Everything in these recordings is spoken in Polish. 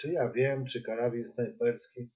Czy ja wiem, czy karabin snajperski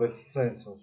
bez sensu.